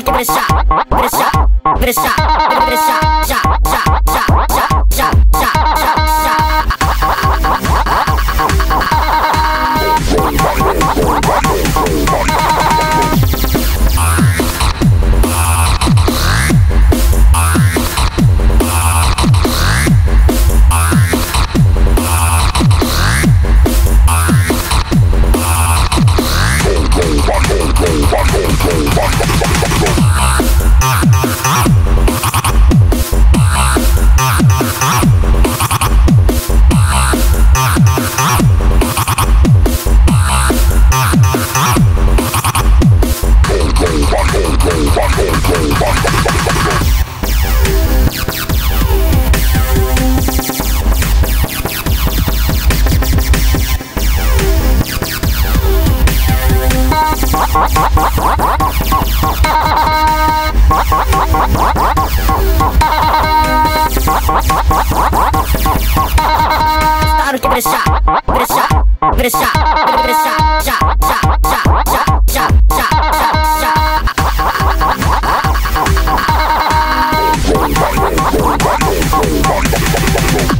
Porque pressar, pressar, pressar. pressa, pressa, pressa, pressa, já, já, já, já, já, já, já, já. Bye.